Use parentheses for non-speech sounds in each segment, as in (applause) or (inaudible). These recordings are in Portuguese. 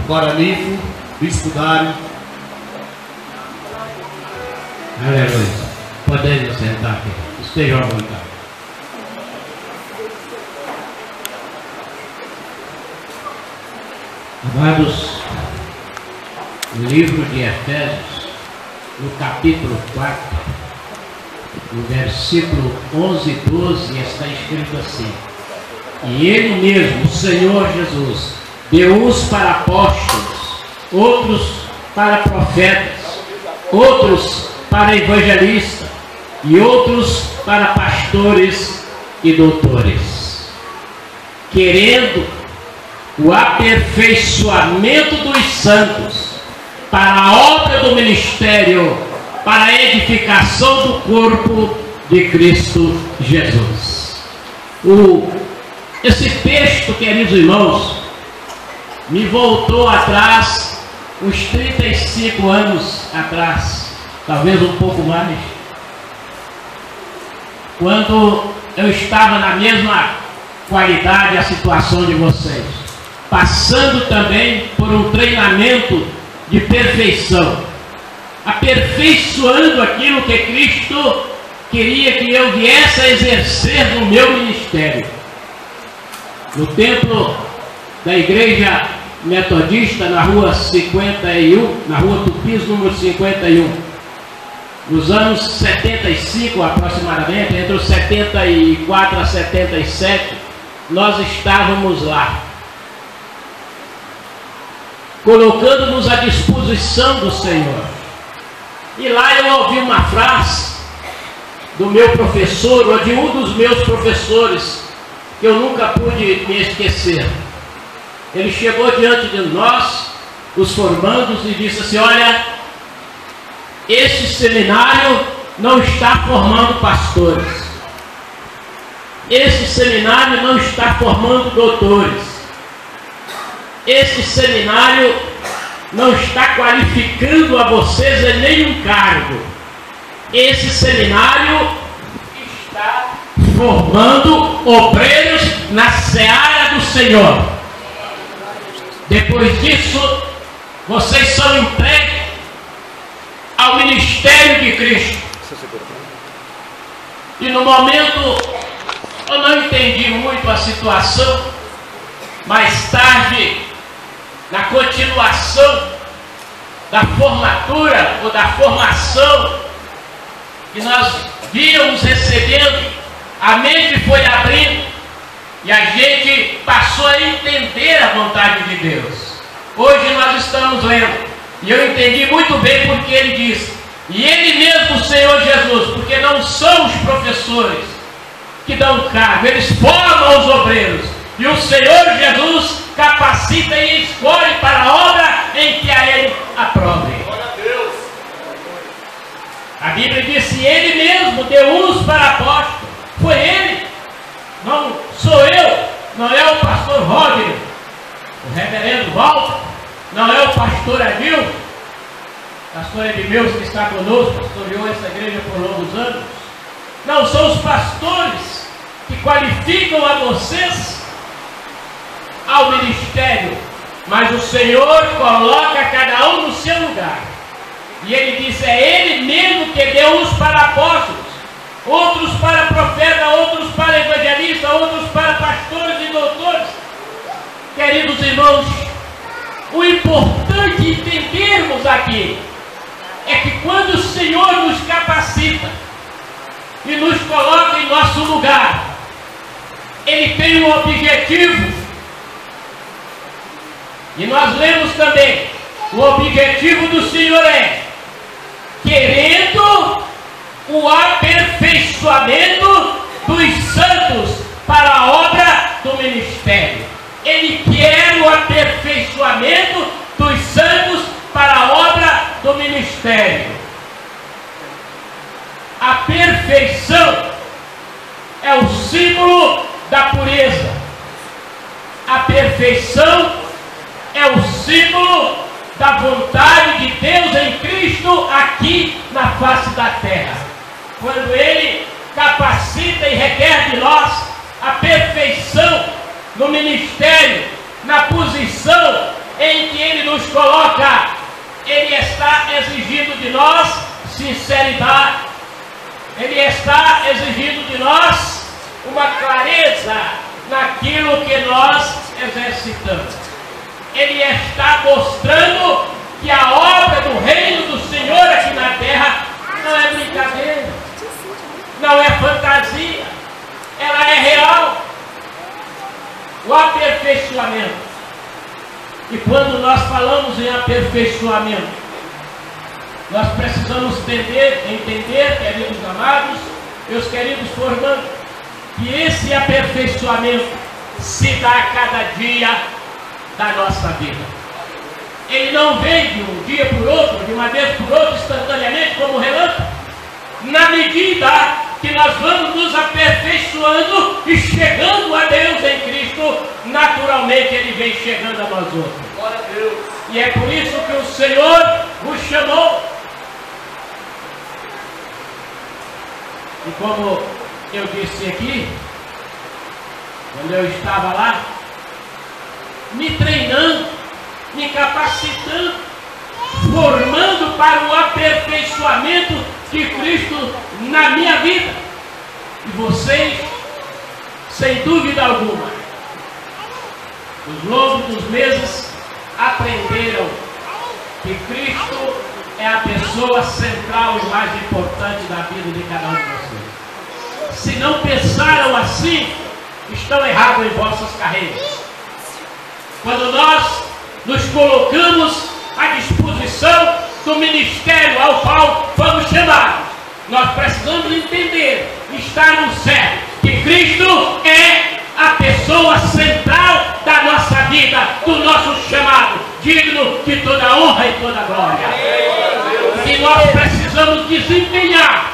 do Paraninfo, Bispo Dário. Aleluia. Podemos sentar aqui. Esteja à vontade. Amados, no livro de Efésios, no capítulo 4, no versículo 11 e 12, está escrito assim: E Ele mesmo, o Senhor Jesus, deu uns para apóstolos, outros para profetas, outros para evangelistas e outros para pastores e doutores, querendo o aperfeiçoamento dos santos para a obra do ministério, para a edificação do corpo de Cristo Jesus. O, esse texto, queridos irmãos, me voltou atrás, uns 35 anos atrás, talvez um pouco mais, quando eu estava na mesma qualidade, a situação de vocês. Passando também por um treinamento de perfeição, aperfeiçoando aquilo que Cristo queria que eu viesse a exercer no meu ministério. No templo da igreja metodista, na rua 51, na rua Tupis, número 51, nos anos 75 aproximadamente, entre os 74 a 77, nós estávamos lá colocando-nos à disposição do Senhor. E lá eu ouvi uma frase do meu professor, ou de um dos meus professores, que eu nunca pude me esquecer. Ele chegou diante de nós, os formandos, e disse assim: Olha, este seminário não está formando pastores, esse seminário não está formando doutores, esse seminário não está qualificando a vocês em nenhum cargo. Esse seminário está formando obreiros na seara do Senhor. Depois disso, vocês são entregues ao ministério de Cristo. E no momento eu não entendi muito a situação. Mais tarde na continuação da formatura ou da formação que nós víamos recebendo, a mente foi abrindo e a gente passou a entender a vontade de Deus. Hoje nós estamos lendo, e eu entendi muito bem porque ele diz, e ele mesmo, o Senhor Jesus, porque não são os professores que dão cargo, eles formam os obreiros, e o Senhor Jesus capacita e escolhe para a obra em que a Ele aprove. A Bíblia diz: Ele mesmo deu uns para apóstolo, foi Ele, não sou eu, não é o pastor Roger, o reverendo Walter, não é o pastor Adil, pastor Edmeus que está conosco, pastoreou essa igreja por longos anos. Não são os pastores que qualificam a vocês ao ministério, mas o Senhor coloca cada um no seu lugar. E ele diz: é Ele mesmo que deu uns para apóstolos, outros para profeta, outros para evangelista, outros para pastores e doutores. Queridos irmãos, o importante entendermos aqui é que quando o Senhor nos capacita e nos coloca em nosso lugar, Ele tem um objetivo e nós lemos também: o objetivo do Senhor é querendo o aperfeiçoamento dos santos para a obra do ministério. Ele quer o aperfeiçoamento dos santos para a obra do ministério. A perfeição é o símbolo da pureza. A perfeição é o símbolo da vontade de Deus em Cristo aqui na face da terra. Quando Ele capacita e requer de nós a perfeição no ministério, na posição em que Ele nos coloca, Ele está exigindo de nós sinceridade, Ele está exigindo de nós uma clareza naquilo que nós exercitamos. Ele está mostrando que a obra do reino do Senhor aqui na terra não é brincadeira, não é fantasia, ela é real. O aperfeiçoamento e quando nós falamos em aperfeiçoamento, nós precisamos entender, entender, queridos amados, meus queridos formandos, que esse aperfeiçoamento se dá a cada dia da nossa vida. Ele não vem de um dia por outro, de uma vez por outra, instantaneamente, como relâmpago. Na medida que nós vamos nos aperfeiçoando e chegando a Deus em Cristo, naturalmente Ele vem chegando a nós outros. E é por isso que o Senhor nos chamou. E como eu disse aqui, quando eu estava lá, me treinando, me capacitando, formando para o aperfeiçoamento de Cristo na minha vida. E vocês, sem dúvida alguma, nos longos meses, aprenderam que Cristo é a pessoa central e mais importante da vida de cada um de vocês. Se não pensaram assim, estão errados em vossas carreiras. Quando nós nos colocamos à disposição do ministério ao qual fomos chamados, nós precisamos entender, estar no céu, que Cristo é a pessoa central da nossa vida, do nosso chamado, digno de toda honra e toda glória. E nós precisamos desempenhar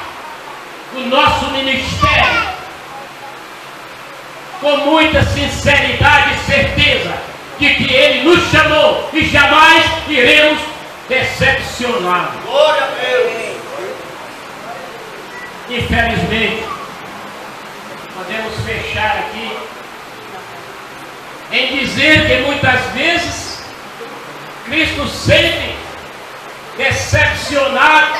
o nosso ministério com muita sinceridade e certeza de que Ele nos chamou e jamais iremos decepcioná-lo. Glória a Deus. Infelizmente, podemos fechar aqui em dizer que muitas vezes Cristo sente decepcionado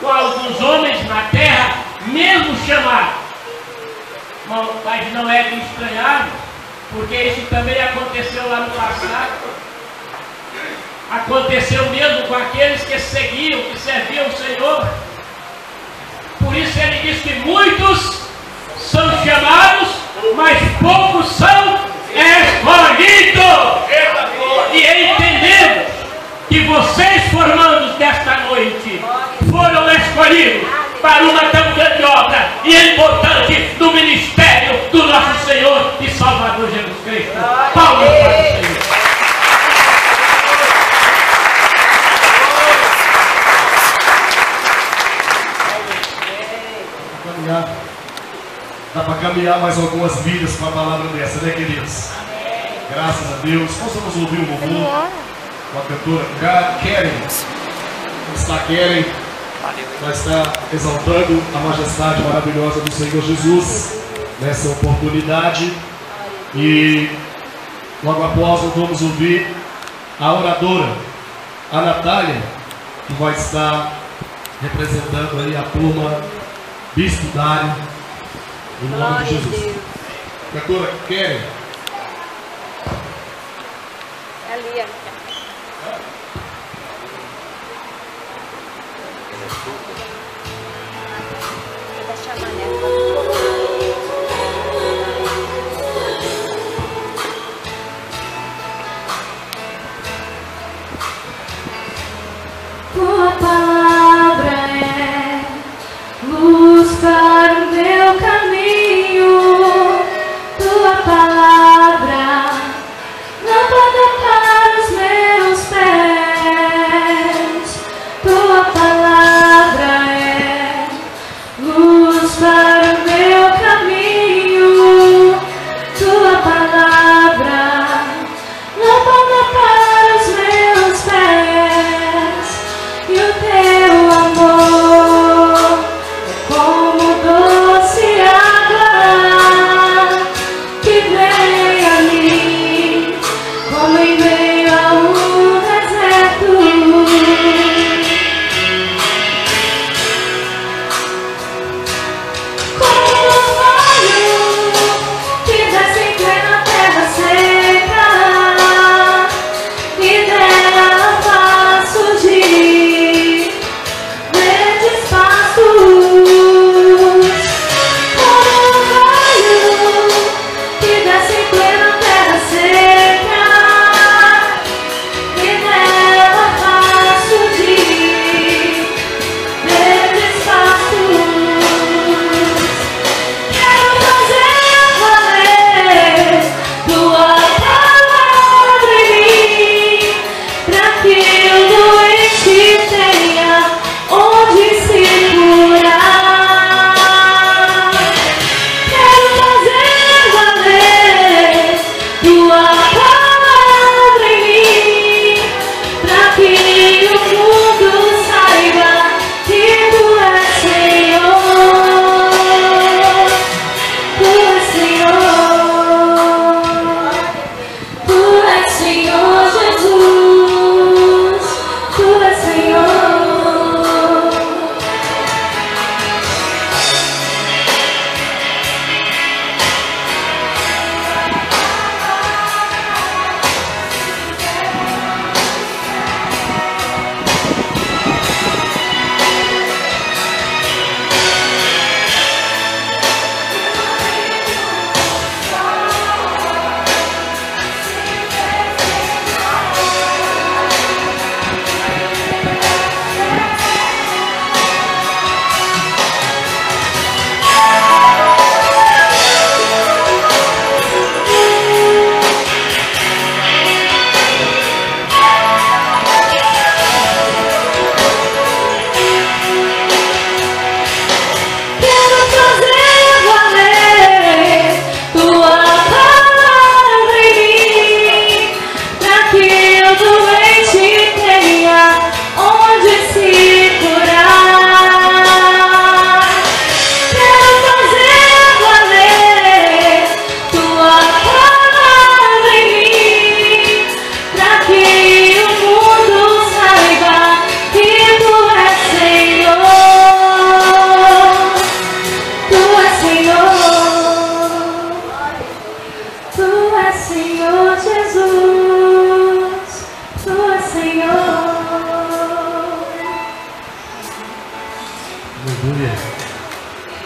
com alguns homens na terra, mesmo chamados. Mas não é de estranhar, porque isso também aconteceu lá no passado. Aconteceu mesmo com aqueles que seguiam, que serviam o Senhor. Por isso ele diz que muitos são chamados, mas poucos são glória. E entendemos que vocês, formandos desta noite, foram escolhidos para uma tão grande obra e importante do ministério do nosso Senhor e Salvador Jesus Cristo. Palmas para o Senhor. caminhar. Caminhar mais algumas milhas com a palavra dessa, né, queridos? Graças a Deus. Nós vamos ouvir um louvor com a cantora Ka- Karen. Como está Karen? Vai estar exaltando a majestade maravilhosa do Senhor Jesus nessa oportunidade. E logo após nós vamos ouvir a oradora, a Natália, que vai estar representando aí a turma Bispo Dário, em nome de Jesus. Deus. Cantora Karen, Ali,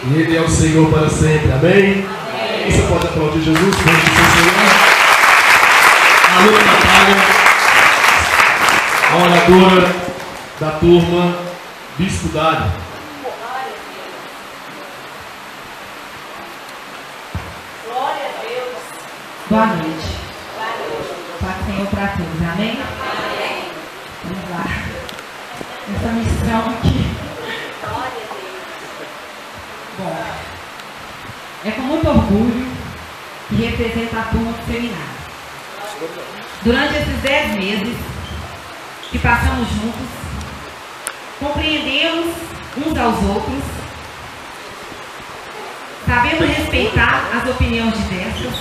E Ele é o Senhor para sempre. Amém? E você pode aplaudir Jesus? Pode ser Senhor. A Luna Natália, a oradora da turma Bispo Dário. Glória a Deus. Boa noite. Paz Senhor para todos. Amém? Vamos lá. Essa missão aqui. Glória a Deus. Bom, é com muito orgulho que representa a turma do seminário. Durante esses dez meses que passamos juntos, compreendemos uns aos outros, sabemos respeitar as opiniões diversas,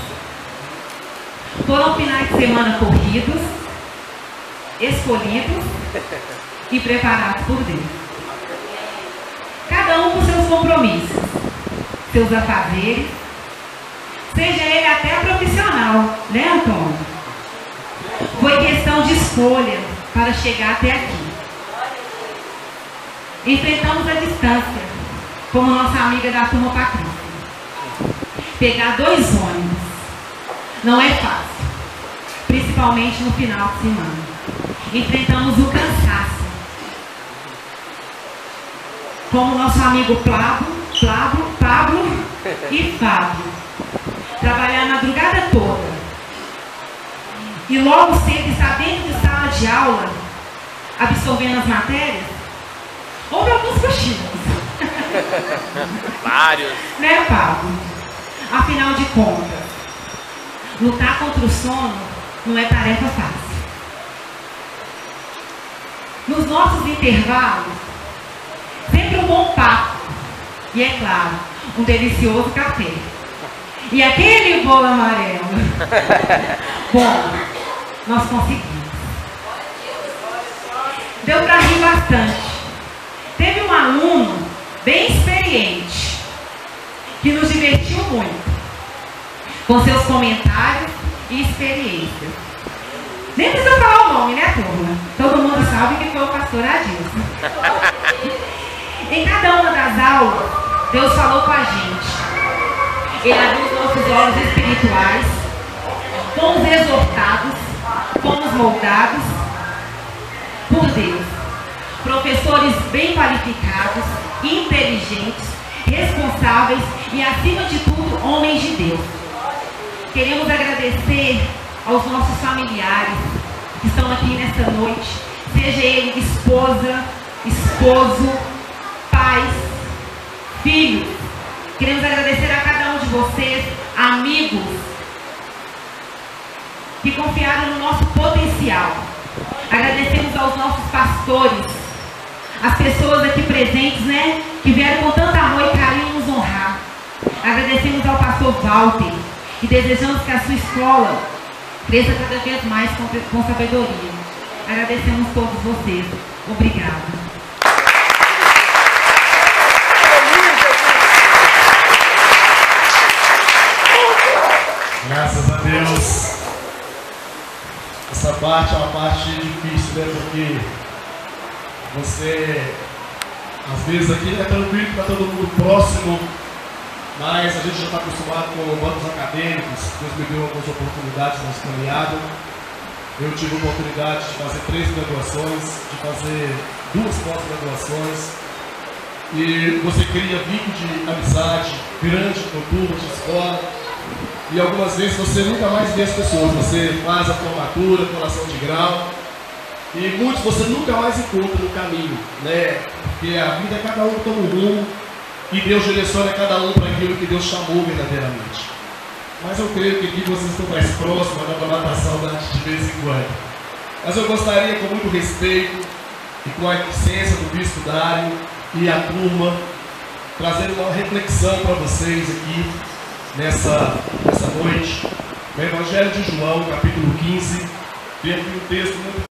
foram finais de semana corridos, escolhidos e preparados por Deus. Cada um com seus compromissos, seus afazeres, seja ele até profissional, né, Antônio? Foi questão de escolha para chegar até aqui. Enfrentamos a distância, como nossa amiga da turma Patrícia. Pegar dois ônibus não é fácil, principalmente no final de semana. Enfrentamos o cansaço, como nosso amigo Pablo, Pablo, Pablo e Fábio. Trabalhar a madrugada toda. E logo cedo estar dentro de sala de aula, absorvendo as matérias. Houve alguns cochilos. (laughs) Vários. Né, Pablo? Afinal de contas, lutar contra o sono não é tarefa fácil. Nos nossos intervalos, sempre um bom papo. E é claro, um delicioso café. E aquele bolo amarelo. (laughs) Bom, nós conseguimos. Deu para rir bastante. Teve um aluno bem experiente que nos divertiu muito com seus comentários e experiências. Nem precisa falar o nome, né, turma? Todo mundo sabe que foi o pastor Adilson. (laughs) em cada uma das aulas, Deus falou com a gente. Ele abriu nossos olhos espirituais, fomos exortados, fomos moldados por Deus. Professores bem qualificados, inteligentes, responsáveis e, acima de tudo, homens de Deus. Queremos agradecer aos nossos familiares que estão aqui nesta noite, seja ele esposa, esposo, pais, filhos. Queremos agradecer a vocês, amigos, que confiaram no nosso potencial. Agradecemos aos nossos pastores, as pessoas aqui presentes, né, que vieram com tanto amor e carinho nos honrar. Agradecemos ao pastor Walter e desejamos que a sua escola cresça cada vez mais com, com sabedoria. Agradecemos todos vocês. Obrigada. Graças a Deus. Essa parte é uma parte difícil, né? Porque você, às vezes aqui é tranquilo, está todo mundo próximo, mas a gente já está acostumado com bancos acadêmicos. Deus me deu algumas oportunidades nessa caminhada. Eu tive a oportunidade de fazer três graduações, de fazer duas pós-graduações. E você cria vínculo de amizade grande com turma de escola. E algumas vezes você nunca mais vê as pessoas. Você faz a formatura, colação de grau. E muitos você nunca mais encontra no caminho, né? Porque a vida é cada um toma um rumo e Deus direciona cada um para aquilo que Deus chamou verdadeiramente. Mas eu creio que aqui vocês estão mais próximos, matar saudade de vez em quando. Mas eu gostaria, com muito respeito e com a licença do Bispo Dário e a turma, trazer uma reflexão para vocês aqui nessa, nessa noite. No Evangelho de João, capítulo 15, tem aqui um texto muito